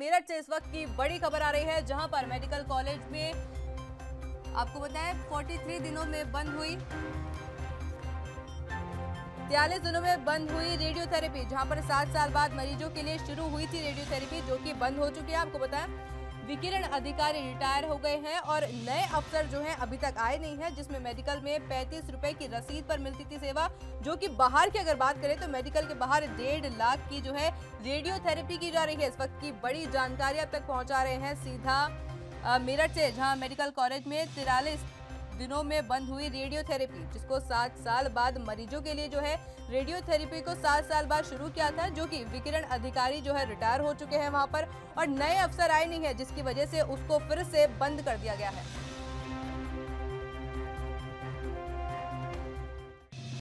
मेरठ से इस वक्त की बड़ी खबर आ रही है, जहाँ पर मेडिकल कॉलेज में आपको बताएँ 43 दिनों में बंद हुई। तियालीस दिनों में बंद हुई रेडियोथेरेपी जहाँ पर सात साल बाद मरीजों के लिए शुरू हुई थी रेडियोथेरेपी जो कि बंद हो चुकी है। आपको बताएँ विकिरण अधिकारी रिटायर हो गए हैं और नए अफसर जो हैं अभी तक आए नहीं हैं, जिसमें मेडिकल में पैंतीस रुपए की रसीद पर मिलती थी सेवा, जो कि बाहर की अगर बात करें तो मेडिकल के बाहर डेढ़ लाख की जो है रेडियोथेरेपी की जा रही है। इस वक्त की बड़ी जानकारी अब तक पहुँचा रहे हैं सीधा मेरठ से, जहाँ मेडिकल कॉलेज में तिरालीस दिनों में बंद हुई रेडियोथेरेपी जिसको सात साल बाद मरीजों के लिए जो है रेडियोथेरेपी को सात साल बाद शुरू किया था, जो कि विकिरण अधिकारी जो है रिटायर हो चुके हैं वहाँ पर और नए अफसर आए नहीं है, जिसकी वजह से उसको फिर से बंद कर दिया गया है।